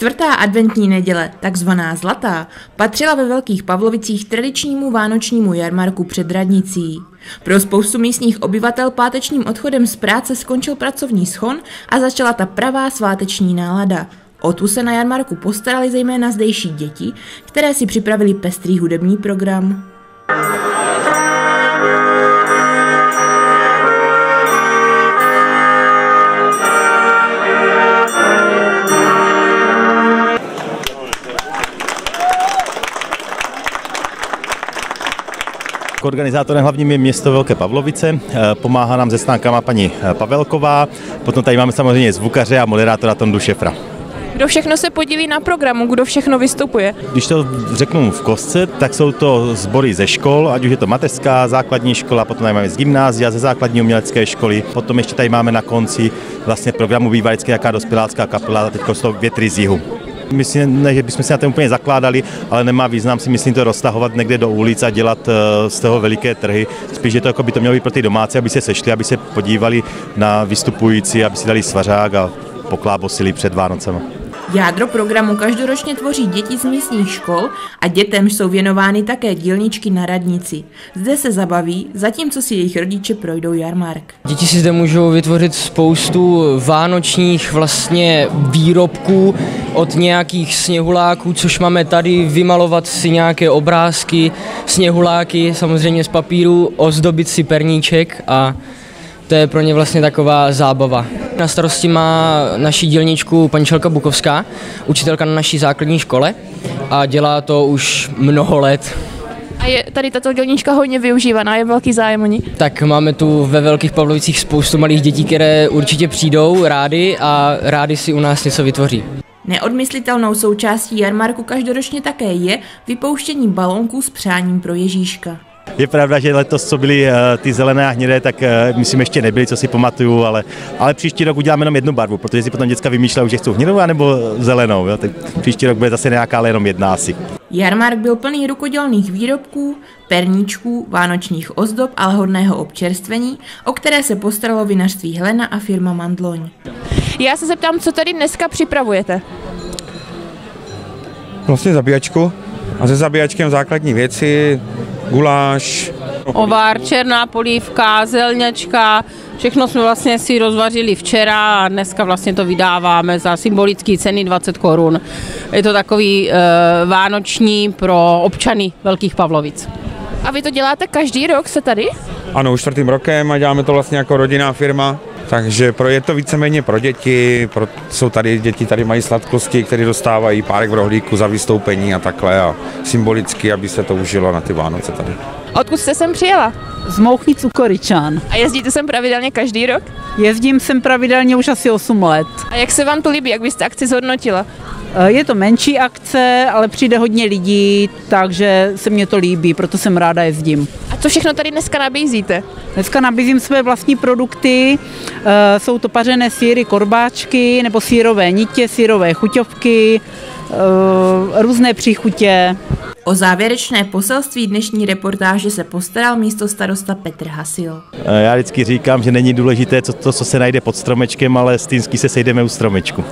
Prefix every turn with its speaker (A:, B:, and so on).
A: Čtvrtá adventní neděle, takzvaná zlatá, patřila ve Velkých Pavlovicích tradičnímu vánočnímu jarmarku před radnicí. Pro spoustu místních obyvatel pátečním odchodem z práce skončil pracovní schon a začala ta pravá sváteční nálada. O tu se na jarmarku postarali zejména zdejší děti, které si připravili pestrý hudební program.
B: Organizátorem hlavním je město Velké Pavlovice, eh, pomáhá nám se stánkama paní eh, Pavelková, potom tady máme samozřejmě zvukaře a moderátora Tondu Šefra.
A: Kdo všechno se podílí na programu, kdo všechno vystupuje?
B: Když to řeknu v kostce, tak jsou to sbory ze škol, ať už je to mateřská, základní škola, potom tady máme z gymnázia, ze základní umělecké školy, potom ještě tady máme na konci vlastně programu Vývalické jaká dospělácká kapela, teď jsou větry z jihu. Myslím, ne, že bychom se na tom úplně zakládali, ale nemá význam si myslím to roztahovat někde do ulic a dělat eh, z toho veliké trhy. Spíš, že to jako by to mělo být pro ty domácí, aby se sešli, aby se podívali na vystupující, aby si dali svařák a poklábosili před Vánocema.
A: Jádro programu každoročně tvoří děti z místních škol a dětem jsou věnovány také dílničky na radnici. Zde se zabaví, zatímco si jejich rodiče projdou jarmark.
C: Děti si zde můžou vytvořit spoustu vánočních vlastně výrobků od nějakých sněhuláků, což máme tady, vymalovat si nějaké obrázky, sněhuláky samozřejmě z papíru, ozdobit si perníček a to je pro ně vlastně taková zábava. Na starosti má naši dílničku paní Čelka Bukovská, učitelka na naší základní škole a dělá to už mnoho let.
A: A je tady tato dělnička hodně využívaná, je velký zájem o ní?
C: Tak máme tu ve Velkých Pavlovicích spoustu malých dětí, které určitě přijdou rády a rádi si u nás něco vytvoří.
A: Neodmyslitelnou součástí jarmarku každoročně také je vypouštění balónků s přáním pro Ježíška.
B: Je pravda, že letos, co byly eh, ty zelené a hnědé, tak eh, myslím ještě nebyly, co si pamatuju, ale, ale příští rok uděláme jenom jednu barvu, protože si potom děcka vymýšlejí, že chcou hnědou nebo zelenou. Jo? Tak příští rok bude zase nějaká, ale jenom jedna asi.
A: Jarmark byl plný rukodělných výrobků, perníčků, vánočních ozdob a lahodného občerstvení, o které se postaralo vinařství Helena a firma Mandloň. Já se zeptám, co tady dneska připravujete?
D: Vlastně zabíjačku a se zabíjačkem základní věci, guláš.
E: Ovár, černá polívka, zelňačka, všechno jsme vlastně si rozvařili včera a dneska vlastně to vydáváme za symbolické ceny 20 korun. Je to takový e, vánoční pro občany Velkých Pavlovic.
A: A vy to děláte každý rok, se tady?
D: Ano, už čtvrtým rokem a děláme to vlastně jako rodinná firma. Takže pro, je to víceméně pro děti, pro, jsou tady děti, tady mají sladkosti, které dostávají párek v rohlíku za vystoupení a takhle a symbolicky, aby se to užilo na ty Vánoce tady.
A: Odkud jste sem přijela?
F: Z Mouchy Cukoričan.
A: A jezdíte sem pravidelně každý rok?
F: Jezdím sem pravidelně už asi 8 let.
A: A jak se vám to líbí, jak byste akci zhodnotila?
F: Eh, je to menší akce, ale přijde hodně lidí, takže se mně to líbí, proto jsem ráda jezdím.
A: A co všechno tady dneska nabízíte?
F: Dneska nabízím své vlastní produkty, eh, jsou to pařené síry, korbáčky nebo sírové nitě, sírové chuťovky, eh, různé příchutě.
A: O závěrečné poselství dnešní reportáže se postaral místo starosta Petr Hasil.
B: Já vždycky říkám, že není důležité co to, co se najde pod stromečkem, ale stýnsky se sejdeme u stromečku.